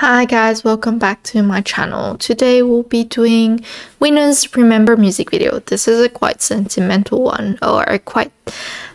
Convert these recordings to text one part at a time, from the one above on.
Hi guys, welcome back to my channel. Today we'll be doing Winners Remember music video. This is a quite sentimental one or a quite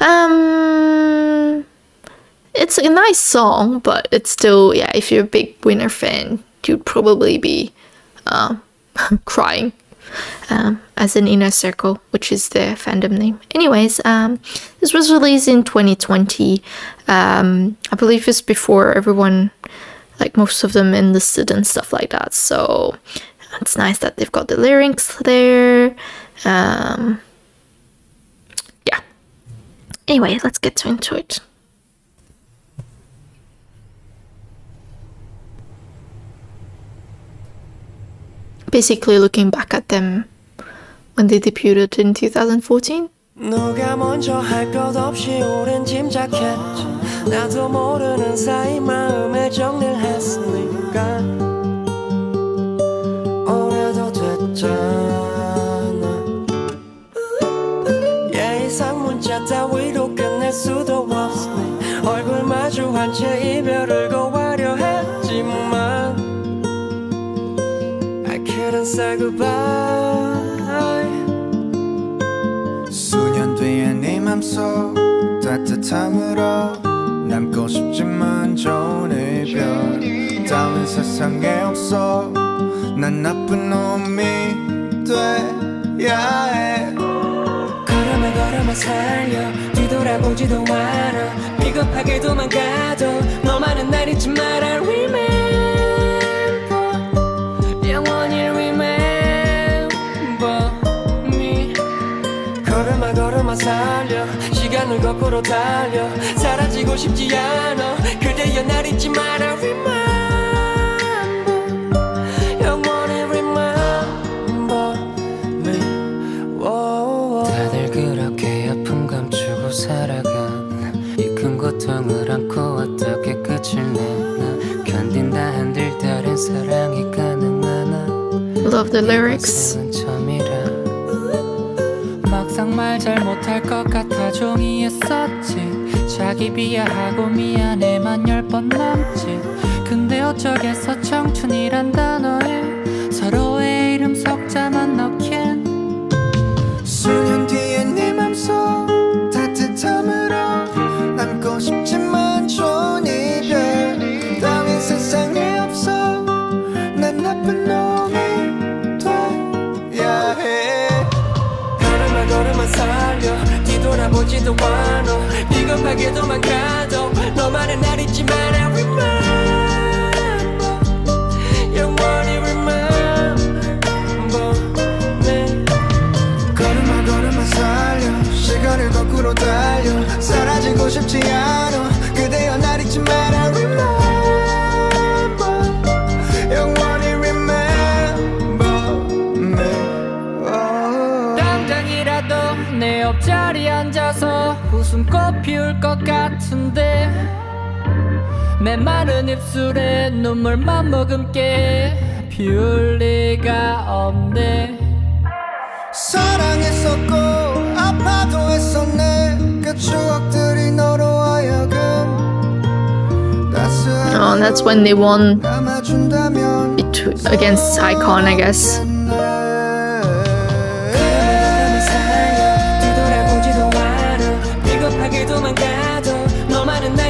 um it's a nice song, but it's still yeah, if you're a big Winner fan, you'd probably be uh, crying. Um, as an inner circle, which is their fandom name. Anyways, um, this was released in 2020. Um, I believe it's before everyone like most of them enlisted and stuff like that. So it's nice that they've got the lyrics there. Um, yeah. Anyway, let's get into it. Basically, looking back at them when they debuted in 2014. 누가 먼저 할 것 없이 오랜 짐작했지. 나도 모르는 사이 마음에 정리를 했으니까. 오래도 됐잖아. 예의상 문자 따위로 끝낼 수도 없으니 얼굴 마주한 채 이별을 고하려 했지만 I couldn't say goodbye 맘속 따뜻함으로 남고 싶지만 좋은 이별 따윈 세상에 없어. 난 나쁜 놈이 돼야 해. 걸음을 걸음을 살려. 뒤돌아보지도 않아 비겁하게 도망가도 너만은 날 잊지 마라. Remember 영원 살려. 시간을 거꾸로 달려. 사라지고 싶지 않아. 그대여 날 잊지 마라. Remember. 영원히 remember me. 다들 그렇게 아픔 감추고 살아간 이큰 고통을 안고 어떻게 끝을 내나? 견딘다 한들 다른 사랑이 가능하나? Love the lyrics. 막상 말 잘 못할 것 같아 종이했었지. 자기 비하하고 미안해만 열 번 넘지. 근데 어쩌겠어 청춘이란 단어에 보지도 않아. 비겁하게 도망가도 너만은 날 잊지 마라 Remember 영원히 remember. me 걸음아 걸음아 살려. 시간을 거꾸로 달려. 사라지고 싶지 않아. 그대여 날 잊지 마 옆자리에 앉아서 웃음꽃 피울 것 같은데 메마른 입술에 눈물만 머금게 피울 리가 없네 사랑했었고 아파도 했었네 그 추억들이 너로 하여금 따스한 Oh, that's when they won against Icon, I guess.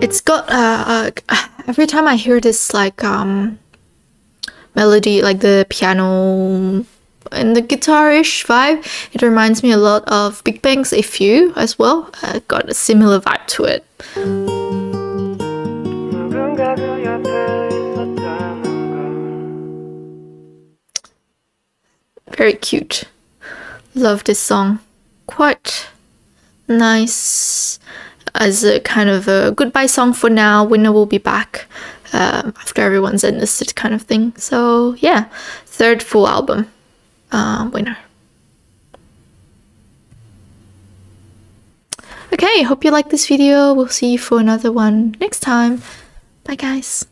it's got uh, uh, every time I hear this like um melody like the piano and the guitarish vibe it reminds me a lot of Big Bang's If You as well. Uh, got a similar vibe to it. Very cute. Love this song. Quite nice as a kind of a goodbye song for now. Winner will be back um, after everyone's enlisted, kind of thing. So yeah, third full album uh, winner. Okay, hope you like this video. We'll see you for another one next time. Bye, guys.